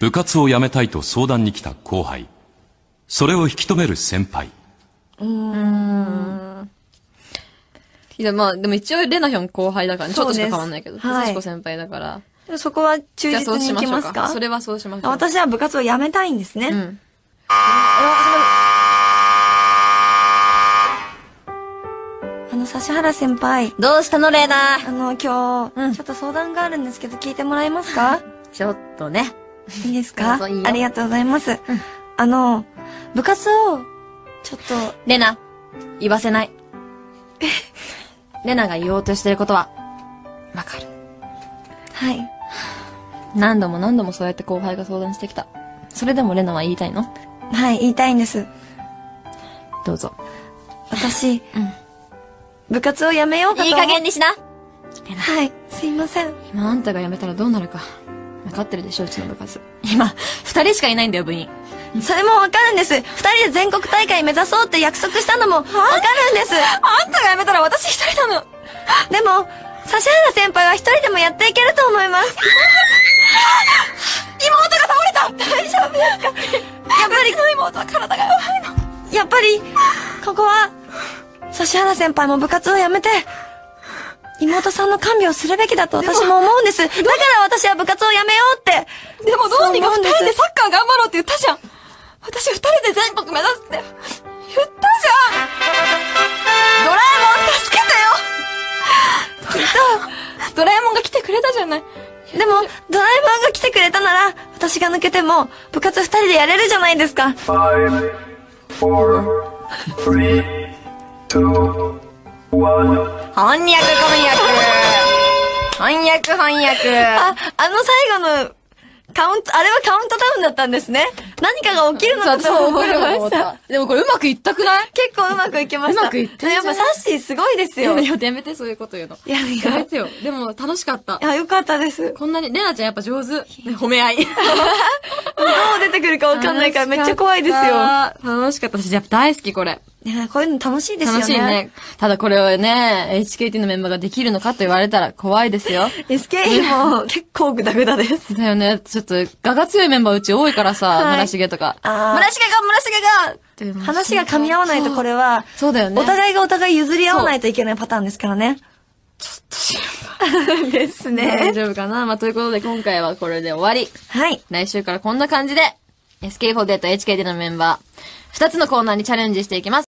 部活を辞めたいと相談に来た後輩。それを引き止める先輩。いや、まあ、でも一応、レナヒョン後輩だからね。ちょっとしか変わんないけど。は子先輩だから。でもそこは忠実にしましょう行きますかか。それはそうしましょう。あ私は部活を辞めたいんですね。うん。あの、指原先輩。どうしたの、レナ？あの、今日、うんちょっと相談があるんですけど、聞いてもらえますか？ちょっとね。いいですか？ありがとうございます。あの、部活を、ちょっと、レナ、言わせない。レナが言おうとしてることは、わかる。はい。何度も何度もそうやって後輩が相談してきた。それでもレナは言いたいの？はい、言いたいんです。どうぞ。私、うん部活を辞めようかと。いい加減にしなはい、すいません。今あんたが辞めたらどうなるか。分かってるでしょ、うちの部活。今、二人しかいないんだよ、部員。それもわかるんです。二人で全国大会目指そうって約束したのもわかるんです。あんたが辞めたら私一人なのでも、指原先輩は一人でもやっていけると思います。妹が倒れた大丈夫ですか？やっぱり、の妹は体が弱いの。やっぱり、ここは、指原先輩も部活を辞めて、妹さんの看病をするべきだと私も思うんです。だから私は部活を辞めようって。でもどうにか二そう思うんです人でサッカー頑張ろうって言ったじゃん私二人で全国目指すって言ったじゃんドラえもん助けてよドラえもんが来てくれたじゃないでも、ドラえもんが来てくれたなら、私が抜けても、部活二人でやれるじゃないですか。Five, four, three, two, one. 翻訳翻訳翻訳翻訳あ、あの最後の、カウント、あれはカウントダウンだったんですね。何かが起きるのかと思いました。でもこれうまくいったくない？結構うまくいきました。うまくいってんじゃんやっぱサッシーすごいですよ。いやめてそういうこと言うの。やいや、やめてよ。でも楽しかった。いや、よかったです。こんなに、レナちゃんやっぱ上手。ね褒め合い。どう出てくるかわかんないからめっちゃ怖いですよ。楽しかった。私やっぱ大好きこれ。いや、こういうの楽しいですよね。楽しいね。ただこれをね、HKT のメンバーができるのかと言われたら怖いですよ。SKE も結構グダグダです。だよね。ちょっと、我が強いメンバーうち多いからさ、はい村重とか。村重が村重が話が噛み合わないとこれは、そうだよね。お互いがお互い譲り合わないといけないパターンですからね。ちょっと知らんです大ね。丈夫かなまあ、ということで今回はこれで終わり。はい。来週からこんな感じで、SK48 と HKT のメンバー、二つのコーナーにチャレンジしていきます。